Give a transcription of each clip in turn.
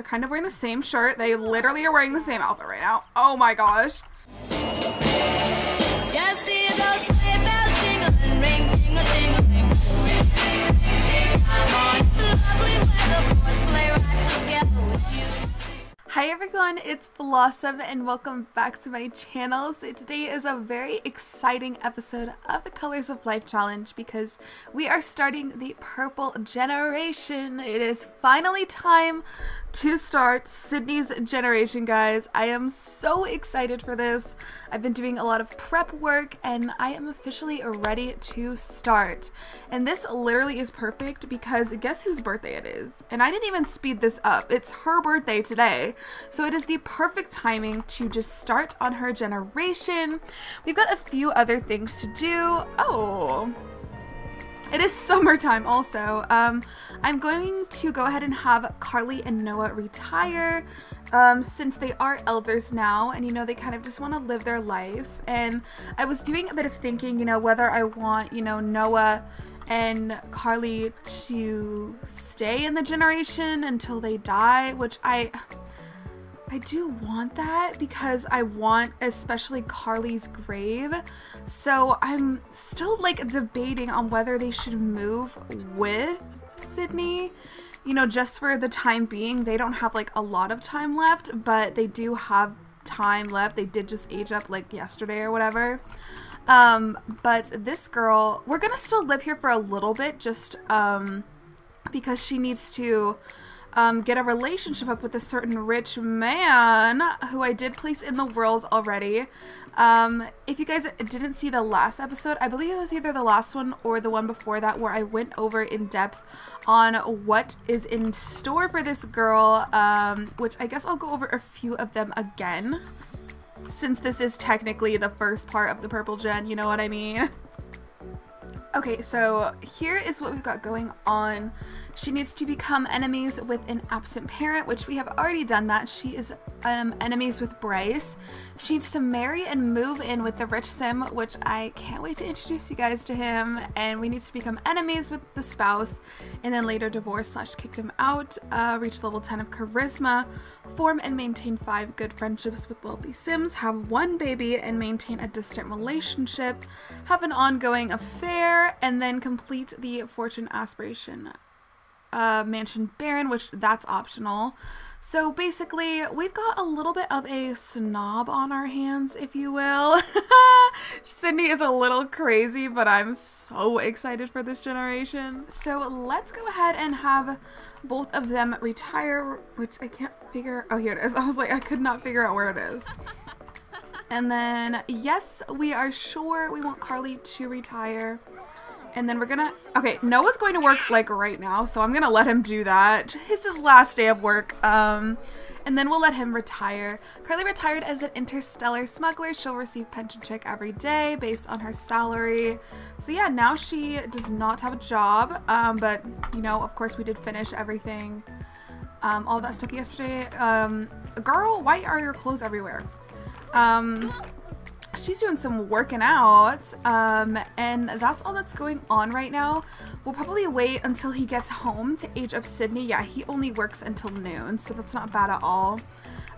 They're kind of wearing the same shirt. They literally are wearing the same outfit right now. Oh my gosh. Hi everyone, it's Blossom and welcome back to my channel. So today is a very exciting episode of the Colors of Life Challenge because we are starting the Purple Generation. It is finally time to start Sydney's generation, guys. I am so excited for this. I've been doing a lot of prep work and I am officially ready to start. And this literally is perfect because guess whose birthday it is? And I didn't even speed this up. It's her birthday today. So it is the perfect timing to just start on her generation. We've got a few other things to do. Oh, it is summertime also. Um, I'm going to go ahead and have Carly and Noah retire um, since they are elders now and you know they kind of just want to live their life and I was doing a bit of thinking you know whether I want you know Noah and Carly to stay in the generation until they die which I I do want that because I want especially Carly's grave. So I'm still like debating on whether they should move with Sydney. You know, just for the time being, they don't have like a lot of time left, but they do have time left. They did just age up like yesterday or whatever. Um, but this girl, we're gonna still live here for a little bit just um because she needs to um, get a relationship up with a certain rich man who I did place in the world already. Um, if you guys didn't see the last episode, I believe it was either the last one or the one before that where I went over in depth on what is in store for this girl, um, which I guess I'll go over a few of them again since this is technically the first part of the purple gen, you know what I mean? Okay, so here is what we've got going on. She needs to become enemies with an absent parent, which we have already done that. She is um, enemies with Bryce. She needs to marry and move in with the rich sim, which I can't wait to introduce you guys to him. And we need to become enemies with the spouse, and then later divorce slash kick them out, uh, reach level 10 of charisma, form and maintain five good friendships with wealthy sims, have one baby and maintain a distant relationship, have an ongoing affair, and then complete the fortune aspiration uh, Mansion Baron, which that's optional. So basically, we've got a little bit of a snob on our hands, if you will. Sydney is a little crazy, but I'm so excited for this generation. So let's go ahead and have both of them retire, which I can't figure. Oh, here it is. I was like, I could not figure out where it is. And then, yes, we are sure we want Carly to retire. And then we're gonna, okay, Noah's going to work like right now, so I'm gonna let him do that. It's his last day of work. Um, and then we'll let him retire. Carly retired as an interstellar smuggler. She'll receive pension check every day based on her salary. So yeah, now she does not have a job. Um, but you know, of course we did finish everything. Um, all that stuff yesterday. Um, girl, why are your clothes everywhere? Um, she's doing some working out um, and that's all that's going on right now. We'll probably wait until he gets home to age up Sydney. Yeah he only works until noon so that's not bad at all.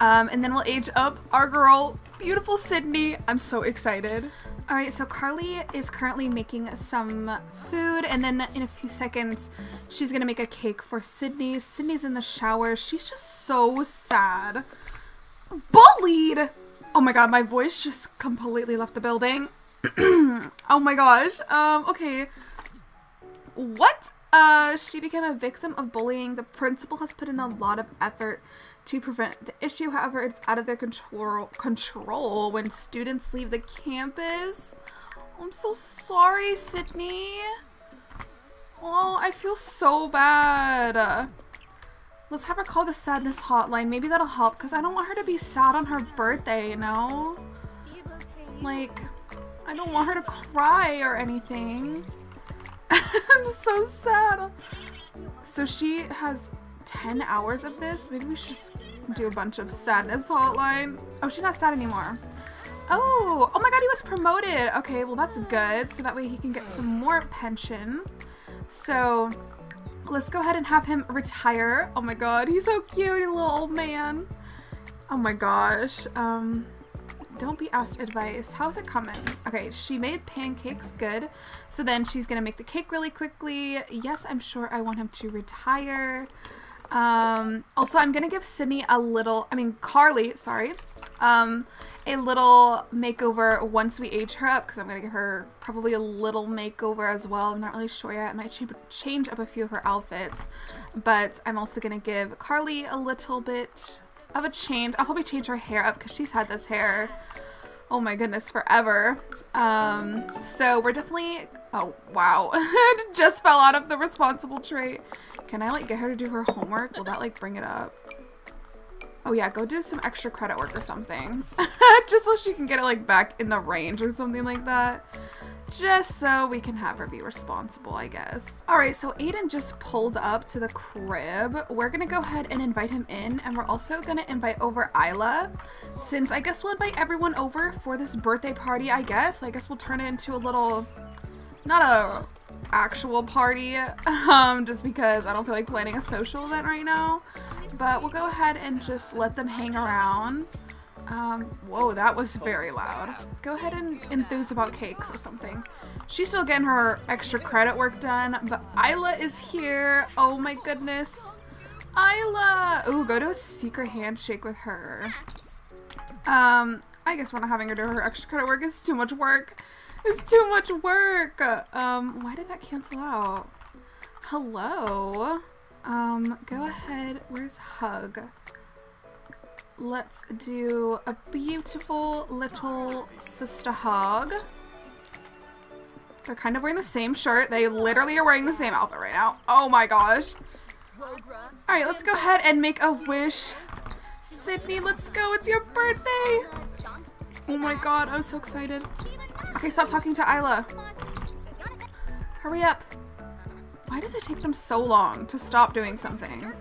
Um, and then we'll age up our girl beautiful Sydney. I'm so excited. All right so Carly is currently making some food and then in a few seconds she's gonna make a cake for Sydney. Sydney's in the shower. She's just so sad. Bullied Oh my god, my voice just completely left the building. oh my gosh. Um, okay. What? Uh, she became a victim of bullying. The principal has put in a lot of effort to prevent the issue. However, it's out of their control control when students leave the campus. I'm so sorry, Sydney. Oh, I feel so bad. Let's have her call the sadness hotline. Maybe that'll help because I don't want her to be sad on her birthday, you know? Like, I don't want her to cry or anything. I'm so sad. So she has 10 hours of this. Maybe we should just do a bunch of sadness hotline. Oh, she's not sad anymore. Oh, oh my god, he was promoted. Okay, well that's good. So that way he can get some more pension. So let's go ahead and have him retire. Oh my god, he's so cute, a little old man. Oh my gosh. Um, don't be asked advice. How's it coming? Okay, she made pancakes. Good. So then she's going to make the cake really quickly. Yes, I'm sure I want him to retire. Um, also, I'm going to give Sydney a little, I mean, Carly, sorry, um, a little makeover once we age her up because I'm going to give her probably a little makeover as well. I'm not really sure yet. I might ch change up a few of her outfits, but I'm also going to give Carly a little bit of a change. I'll probably change her hair up because she's had this hair, oh my goodness, forever. Um, so we're definitely, oh wow, just fell out of the responsible trait. Can I like get her to do her homework? Will that like bring it up? Oh yeah, go do some extra credit work or something. just so she can get it like back in the range or something like that just so we can have her be responsible, I guess. All right, so Aiden just pulled up to the crib. We're gonna go ahead and invite him in, and we're also gonna invite over Isla, since I guess we'll invite everyone over for this birthday party, I guess. I guess we'll turn it into a little, not a actual party, um, just because I don't feel like planning a social event right now. But we'll go ahead and just let them hang around. Um, whoa, that was very loud. Go ahead and enthuse about cakes or something. She's still getting her extra credit work done, but Isla is here. Oh my goodness. Isla! Ooh, go to a secret handshake with her. Um, I guess we're not having her do her extra credit work. It's too much work. It's too much work. Um, why did that cancel out? Hello? Um, go ahead. Where's Hug? let's do a beautiful little sister hug. They're kind of wearing the same shirt. They literally are wearing the same outfit right now. Oh my gosh. Alright, let's go ahead and make a wish. Sydney, let's go. It's your birthday. Oh my god, I'm so excited. Okay, stop talking to Isla. Hurry up. Why does it take them so long to stop doing something?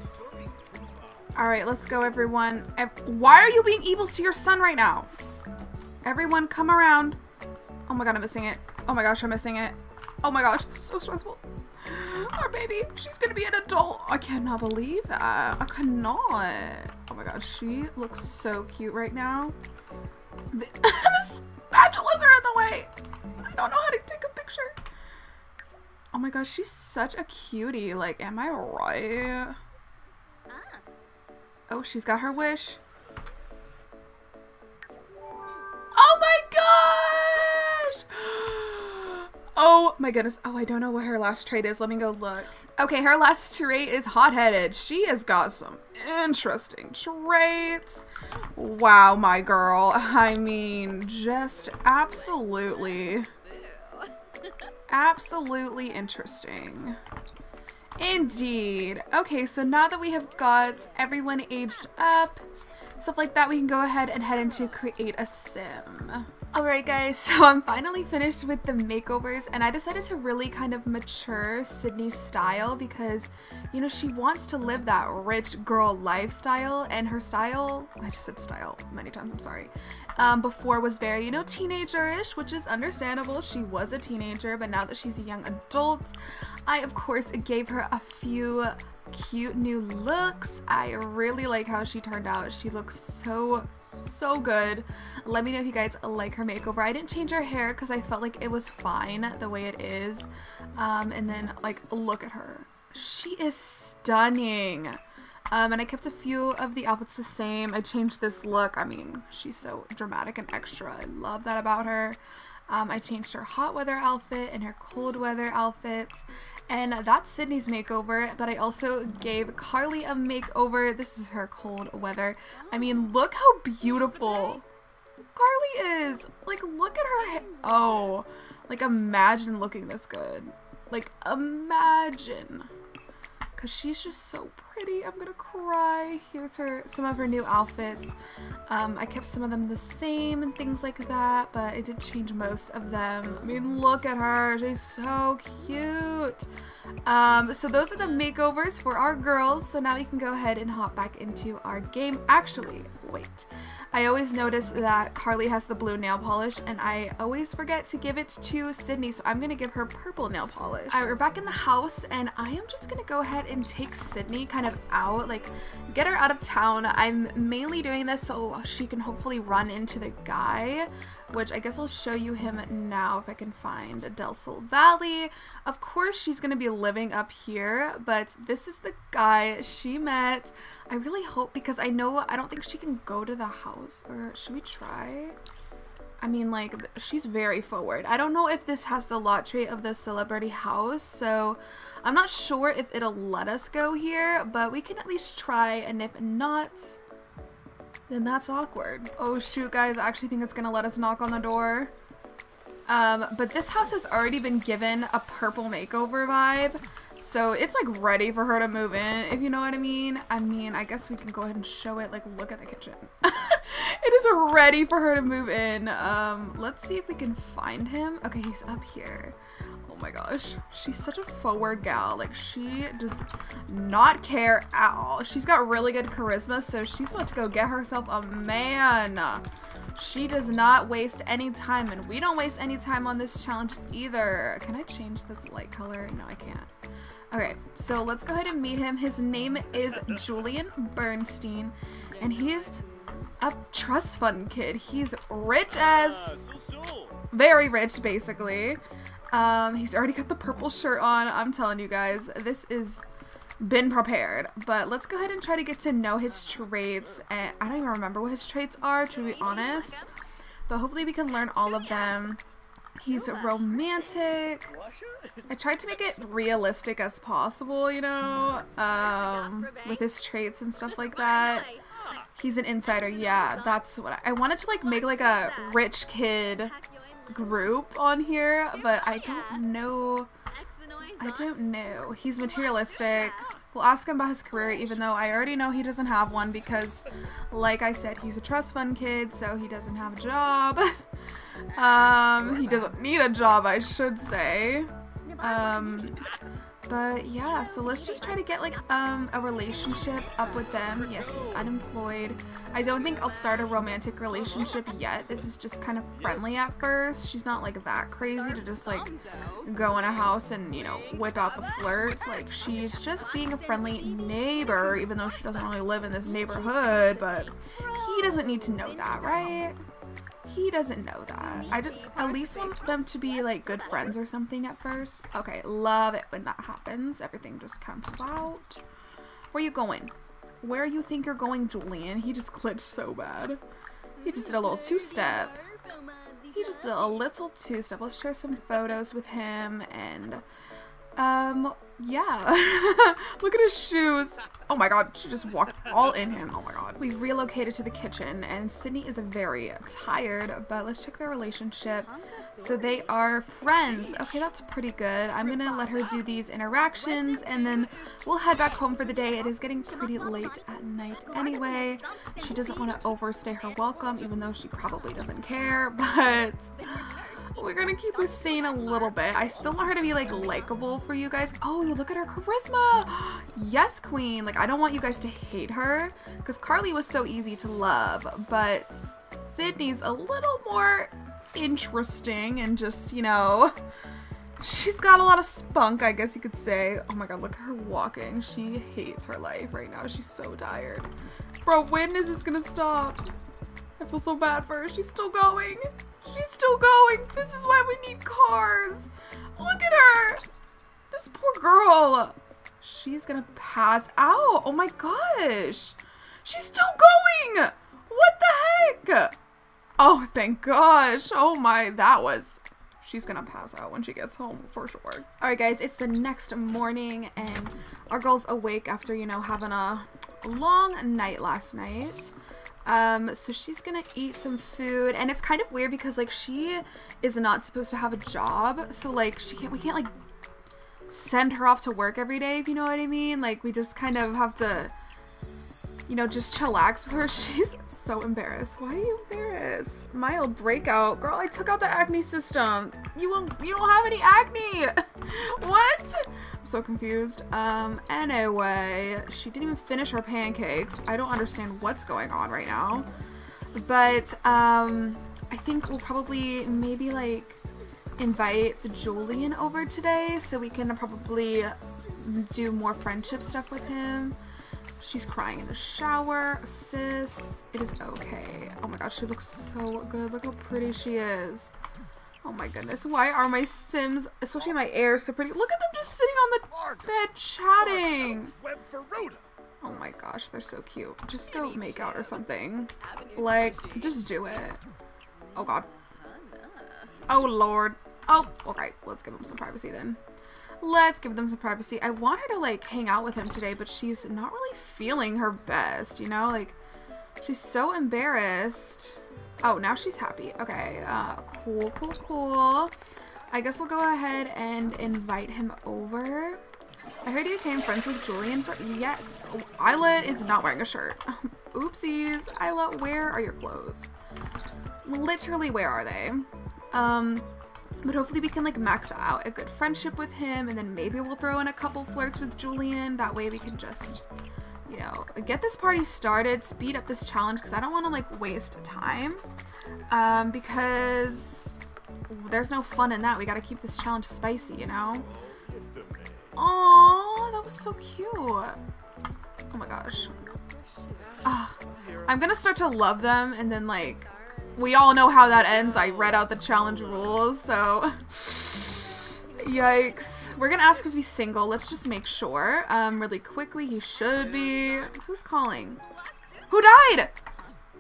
Alright, let's go everyone. Why are you being evil to your son right now? Everyone, come around. Oh my god, I'm missing it. Oh my gosh, I'm missing it. Oh my gosh, this is so stressful. Our baby, she's gonna be an adult. I cannot believe that. I cannot. Oh my gosh, she looks so cute right now. The, my gosh, she's such a cutie. Like, am I right? Oh, she's got her wish. Oh my gosh! Oh my goodness. Oh, I don't know what her last trait is. Let me go look. Okay, her last trait is hot-headed. She has got some interesting traits. Wow, my girl. I mean, just absolutely, absolutely interesting. Indeed. Okay, so now that we have got everyone aged up, stuff like that, we can go ahead and head into create a sim. Alright guys, so I'm finally finished with the makeovers and I decided to really kind of mature Sydney's style because, you know, she wants to live that rich girl lifestyle and her style, I just said style many times, I'm sorry, um, before was very, you know, teenager-ish, which is understandable. She was a teenager, but now that she's a young adult, I, of course, gave her a few cute new looks. I really like how she turned out. She looks so, so good. Let me know if you guys like her makeover. I didn't change her hair because I felt like it was fine the way it is. Um, and then, like, look at her. She is stunning. Um, and I kept a few of the outfits the same. I changed this look. I mean, she's so dramatic and extra. I love that about her. Um, I changed her hot weather outfit and her cold weather outfits. And that's Sydney's makeover, but I also gave Carly a makeover. This is her cold weather. I mean, look how beautiful Carly is. Like, look at her Oh, like imagine looking this good. Like, imagine because she's just so pretty. I'm gonna cry. Here's her some of her new outfits. Um, I kept some of them the same and things like that, but I did change most of them. I mean, look at her. She's so cute. Um, so those are the makeovers for our girls. So now we can go ahead and hop back into our game. Actually, wait. I always notice that Carly has the blue nail polish and I always forget to give it to Sydney, so I'm gonna give her purple nail polish. Alright, we're back in the house and I am just gonna go ahead and take Sydney kind of out, like get her out of town. I'm mainly doing this so she can hopefully run into the guy which I guess I'll show you him now if I can find Del Sol Valley. Of course, she's going to be living up here, but this is the guy she met. I really hope, because I know, I don't think she can go to the house, or should we try? I mean, like, she's very forward. I don't know if this has the lot trait of the celebrity house, so I'm not sure if it'll let us go here, but we can at least try, and if not, then that's awkward. Oh shoot, guys, I actually think it's gonna let us knock on the door. Um, but this house has already been given a purple makeover vibe. So it's like ready for her to move in, if you know what I mean. I mean, I guess we can go ahead and show it, like look at the kitchen. is ready for her to move in. Um, let's see if we can find him. Okay, he's up here Oh my gosh. She's such a forward gal. Like, she does not care at all. She's got really good charisma, so she's about to go get herself a man. She does not waste any time, and we don't waste any time on this challenge either. Can I change this light color? No, I can't. Okay, so let's go ahead and meet him. His name is Julian Bernstein, and he's a trust fund kid. He's rich as... Very rich, basically. Um, he's already got the purple shirt on. I'm telling you guys, this is been prepared. But let's go ahead and try to get to know his traits. And I don't even remember what his traits are, to be honest. But hopefully we can learn all of them. He's romantic. I tried to make it realistic as possible, you know, um, with his traits and stuff like that. He's an insider. Yeah, that's what I, I wanted to like make like a rich kid group on here, but I don't know. I don't know. He's materialistic. We'll ask him about his career, even though I already know he doesn't have one because, like I said, he's a trust fund kid, so he doesn't have a job. um, he doesn't need a job, I should say. Um, but yeah, so let's just try to get like um, a relationship up with them. Yes, he's unemployed. I don't think I'll start a romantic relationship yet. This is just kind of friendly at first. She's not like that crazy to just like go in a house and, you know, whip out the flirts. Like she's just being a friendly neighbor, even though she doesn't really live in this neighborhood, but he doesn't need to know that, right? He doesn't know that. I just at least want them to be like good friends or something at first. Okay, love it when that happens. Everything just comes out. Where are you going? Where you think you're going, Julian? He just glitched so bad. He just did a little two-step. He just did a little two-step. Let's share some photos with him and um, yeah. Look at his shoes. Oh my god, she just walked all in him. Oh my god. We've relocated to the kitchen and Sydney is a very tired, but let's check their relationship. So they are friends. Okay, that's pretty good. I'm gonna let her do these interactions and then we'll head back home for the day. It is getting pretty late at night anyway. She doesn't want to overstay her welcome, even though she probably doesn't care, but we're gonna keep her sane a little bit. I still want her to be like likable for you guys. Oh, you look at her charisma. yes, queen. Like I don't want you guys to hate her because Carly was so easy to love, but Sydney's a little more interesting and just, you know, she's got a lot of spunk, I guess you could say. Oh my god, look at her walking. She hates her life right now. She's so tired. Bro, when is this gonna stop? I feel so bad for her. She's still going. She's still going. This is why we need cars. Look at her. This poor girl. She's gonna pass out. Oh my gosh. She's still going. What the heck? Oh, thank gosh. Oh my, that was she's gonna pass out when she gets home for sure. Alright guys, it's the next morning and our girl's awake after, you know, having a long night last night. Um, so she's gonna eat some food, and it's kind of weird because like she is not supposed to have a job, so like she can't, we can't like send her off to work every day, if you know what I mean. Like we just kind of have to, you know, just chillax with her. She's so embarrassed. Why are you embarrassed? Mild breakout, girl. I took out the acne system. You won't, you don't have any acne. what? So confused. Um, anyway, she didn't even finish her pancakes. I don't understand what's going on right now. But, um, I think we'll probably maybe, like, invite Julian over today so we can probably do more friendship stuff with him. She's crying in the shower. Sis, it is okay. Oh my gosh, she looks so good. Look how pretty she is. Oh my goodness, why are my Sims, especially my heirs, so pretty? Look at them just sitting on the bed chatting. Web for Oh my gosh, they're so cute. Just go make out or something. Like, just do it. Oh god. Oh lord. Oh, okay. Let's give them some privacy then. Let's give them some privacy. I want her to like hang out with him today, but she's not really feeling her best, you know? Like, she's so embarrassed. Oh, now she's happy. Okay, uh, cool, cool, cool. I guess we'll go ahead and invite him over. I heard you became friends with Julian for- Yes. Oh, Isla is not wearing a shirt. Oopsies. Isla, where are your clothes? Literally, where are they? Um, but hopefully we can like max out a good friendship with him and then maybe we'll throw in a couple flirts with Julian. That way we can just, you know, get this party started, speed up this challenge because I don't want to like waste time. Um, because there's no fun in that. We got to keep this challenge spicy, you know? Aww, that was so cute. Oh my gosh. Ah, I'm gonna start to love them and then like we all know how that ends. I read out the challenge rules, so yikes. We're gonna ask if he's single. Let's just make sure. Um, really quickly, he should be. Who's calling? Who died?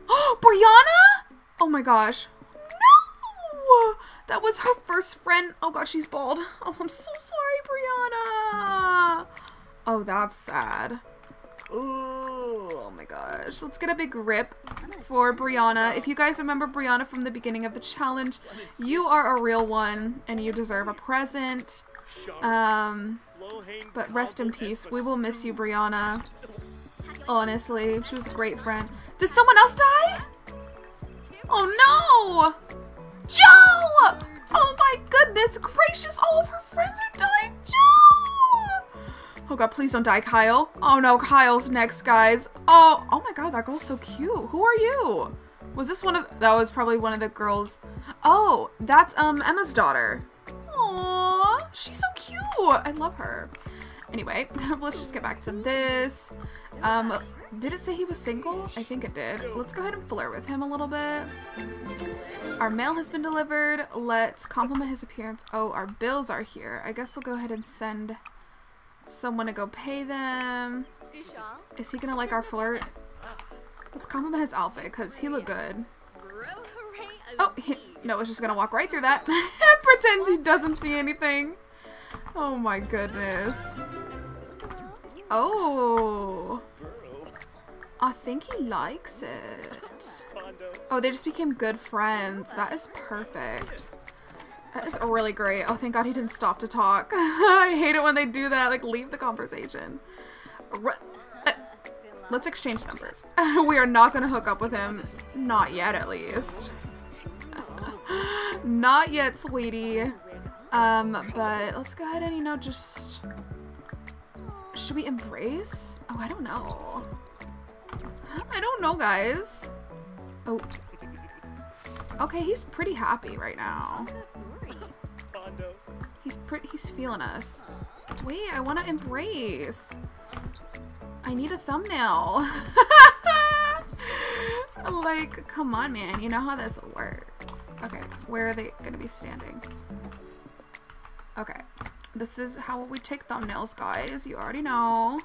Oh, Brianna? Oh my gosh. No! That was her first friend. Oh god, she's bald. Oh, I'm so sorry, Brianna. Oh, that's sad. Ooh, oh gosh. Let's get a big rip for Brianna. If you guys remember Brianna from the beginning of the challenge, you are a real one and you deserve a present. Um, but rest in peace. We will miss you, Brianna. Honestly, she was a great friend. Did someone else die? Oh no! Joe! Oh my goodness gracious, all of her friends are dying. Joe! Oh god, please don't die, Kyle. Oh no, Kyle's next, guys. Oh, oh my god, that girl's so cute. Who are you? Was this one of, that was probably one of the girls. Oh, that's um Emma's daughter. Aww, she's so cute. I love her. Anyway, let's just get back to this. Um, did it say he was single? I think it did. Let's go ahead and flirt with him a little bit. Our mail has been delivered. Let's compliment his appearance. Oh, our bills are here. I guess we'll go ahead and send someone to go pay them. Is he gonna like our flirt? Let's compliment his outfit because he looked good. Oh, he, no, it's just gonna walk right through that. Pretend he doesn't see anything. Oh my goodness. Oh. I think he likes it. Oh, they just became good friends. That is perfect. That is really great. Oh, thank God he didn't stop to talk. I hate it when they do that. Like, leave the conversation. Uh, let's exchange numbers. we are not going to hook up with him. Not yet, at least. not yet, sweetie. Um, but let's go ahead and, you know, just... Should we embrace? Oh, I don't know. I don't know, guys. Oh. Okay, he's pretty happy right now. He's pretty, he's feeling us. Wait, I want to embrace. I need a thumbnail. like, come on, man. You know how this works. Okay, where are they going to be standing? Okay. This is how we take thumbnails, guys. You already know.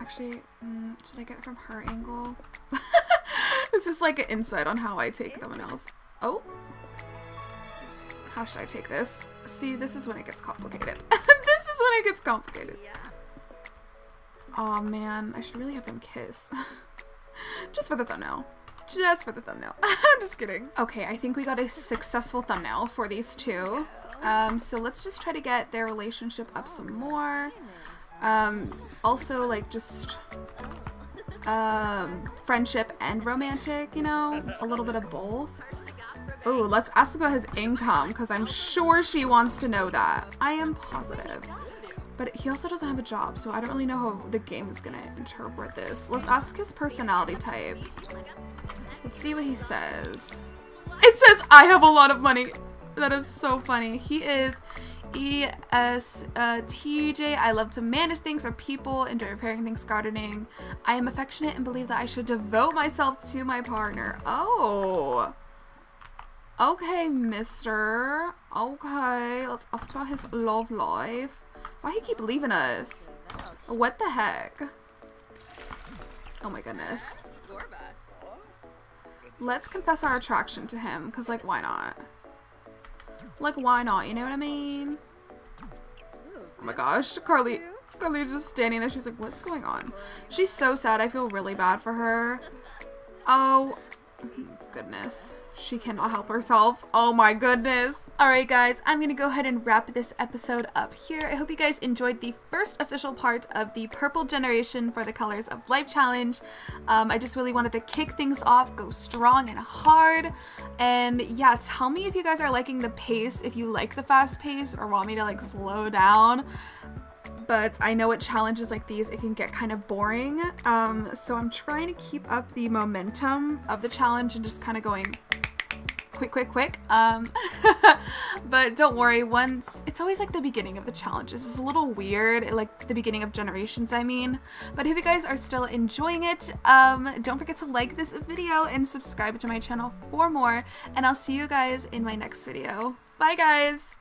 Actually, mm, should I get it from her angle? this is like an insight on how I take thumbnails. Oh. How should I take this? See, this is when it gets complicated. this is when it gets complicated. Oh man, I should really have them kiss. Just for the thumbnail. Just for the thumbnail. I'm just kidding. Okay, I think we got a successful thumbnail for these two. Um, so let's just try to get their relationship up some more. Um, also, like, just um, friendship and romantic, you know? A little bit of both. Oh, let's ask about his income because I'm sure she wants to know that. I am positive. But he also doesn't have a job, so I don't really know how the game is gonna interpret this. Let's ask his personality type. Let's see what he says. It says, I have a lot of money. That is so funny. He is ESTJ. Uh, I love to manage things or people, enjoy repairing things, gardening. I am affectionate and believe that I should devote myself to my partner. Oh. Okay, mister. Okay, let's ask about his love life. Why he keep leaving us? What the heck? Oh my goodness. Let's confess our attraction to him, because, like, why not? Like, why not? You know what I mean? Oh my gosh, Carly. Carly's just standing there. She's like, what's going on? She's so sad. I feel really bad for her. Oh, mm-hmm, goodness. She cannot help herself. Oh my goodness. Alright guys, I'm going to go ahead and wrap this episode up here. I hope you guys enjoyed the first official part of the Purple Generation for the Colors of Life Challenge. Um, I just really wanted to kick things off, go strong and hard. And yeah, tell me if you guys are liking the pace, if you like the fast pace or want me to like slow down but I know at challenges like these it can get kind of boring. Um, so I'm trying to keep up the momentum of the challenge and just kind of going quick, quick, quick. Um, but don't worry, once, it's always like the beginning of the challenges. It's a little weird, like the beginning of Generations, I mean. But if you guys are still enjoying it. Um, don't forget to like this video and subscribe to my channel for more. And I'll see you guys in my next video. Bye, guys!